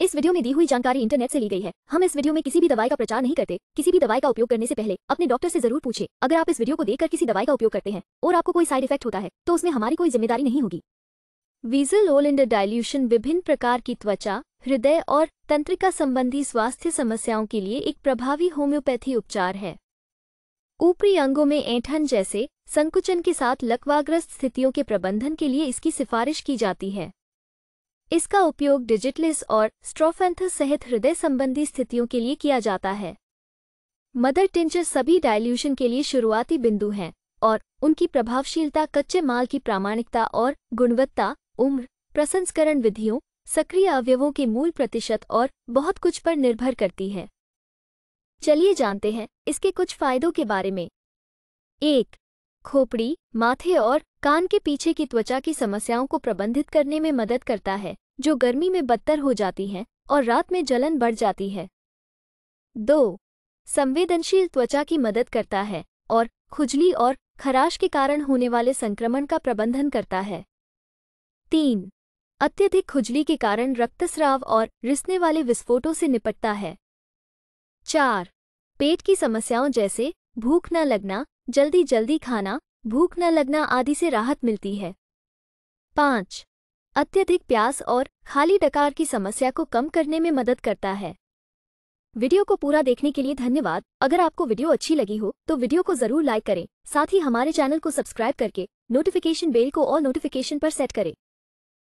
इस वीडियो में दी हुई जानकारी इंटरनेट से ली गई है। हम इस वीडियो में किसी भी दवाई का प्रचार नहीं करते। किसी भी दवाई का उपयोग करने से पहले अपने डॉक्टर से ज़रूर पूछे। अगर आप इस वीडियो को देखकर किसी दवाई का उपयोग करते हैं और आपको कोई साइड इफ़ेक्ट होता है तो उसमें हमारी कोई ज़िम्मेदारी नहीं होगी। वीजल ओल इंडर डाइल्यूशन विभिन्न प्रकार की त्वचा, हृदय और तंत्रिका संबंधी स्वास्थ्य समस्याओं के लिए एक प्रभावी होम्योपैथी उपचार है। ऊपरी अंगों में ऐंठन जैसे संकुचन के साथ लकवाग्रस्त स्थितियों के प्रबंधन के लिए इसकी सिफारिश की जाती है। इसका उपयोग डिजिटलिस और स्ट्रोफेंथस सहित हृदय संबंधी स्थितियों के लिए किया जाता है। मदर टिंचर सभी डाइल्यूशन के लिए शुरुआती बिंदु हैं और उनकी प्रभावशीलता कच्चे माल की प्रामाणिकता और गुणवत्ता, उम्र, प्रसंस्करण विधियों, सक्रिय अवयवों के मूल प्रतिशत और बहुत कुछ पर निर्भर करती है। चलिए जानते हैं इसके कुछ फायदों के बारे में। एक, खोपड़ी, माथे और कान के पीछे की त्वचा की समस्याओं को प्रबंधित करने में मदद करता है, जो गर्मी में बदतर हो जाती हैं और रात में जलन बढ़ जाती है। दो, संवेदनशील त्वचा की मदद करता है और खुजली और खराश के कारण होने वाले संक्रमण का प्रबंधन करता है। तीन, अत्यधिक खुजली के कारण रक्तस्राव और रिसने वाले विस्फोटों से निपटता है। चार, पेट की समस्याओं जैसे भूख न लगना जल्दी जल्दी खाना भूख न लगना आदि से राहत मिलती है। पाँच, अत्यधिक प्यास और खाली डकार की समस्या को कम करने में मदद करता है। वीडियो को पूरा देखने के लिए धन्यवाद। अगर आपको वीडियो अच्छी लगी हो तो वीडियो को ज़रूर लाइक करें। साथ ही हमारे चैनल को सब्सक्राइब करके नोटिफिकेशन बेल को और नोटिफिकेशन पर सेट करें।